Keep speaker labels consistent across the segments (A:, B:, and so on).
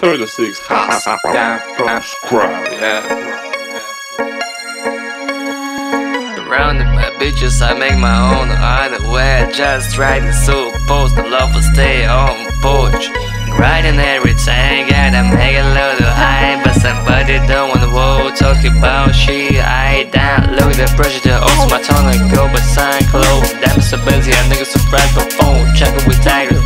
A: 36 house down from scrub, yeah.
B: Surrounded by bitches, I make my own way. Just try to suppose the love will stay on porch. Grinding everything, gotta make a little high. But somebody don't wanna roll, talk about shit. I down, look at the pressure to also my tongue and go, but sign close. Damn, so busy, I niggas surprised by phone. Check it with tigers,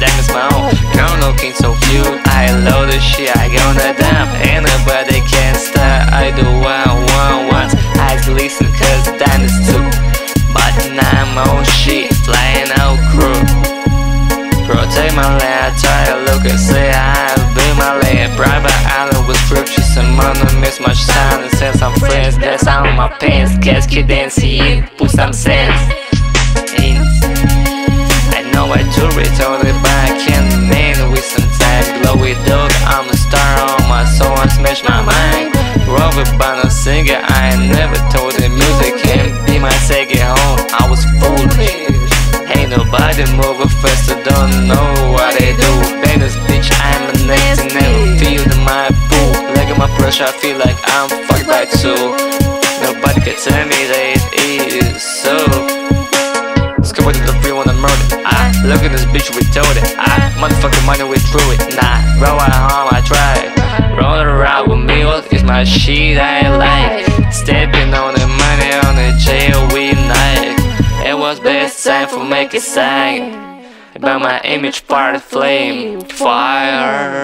B: I gonna dump. Ain't nobody can stop. I do what I want once. Eyes listen, cause time is two. But now I'm on shit, flying out crew. Protect my land, try to look and say I be my land. Private island with scriptures and money, miss much time and some friends. That's on my pants, guess kid didn't it, put some sense. in. I know I do it, only but I can't name with some time. Glowy dog, I'm smash my mind. Robert Banner singer, I never told the music can be my second home. I was foolish. Ain't nobody moving faster, don't know what they do. Famous bitch, I'm a next never feel my pool. At my pressure, I feel like I'm fucked by two. Nobody can tell me that it is so. With the free one and murder. I look at this bitch, we told it. I motherfucking money, we threw it. Nah, roll at home, I tried. Rolling around with me is my shit I like. Stepping on the money on the jail we Nike. It was best time for make a sign about my image part of flame fire.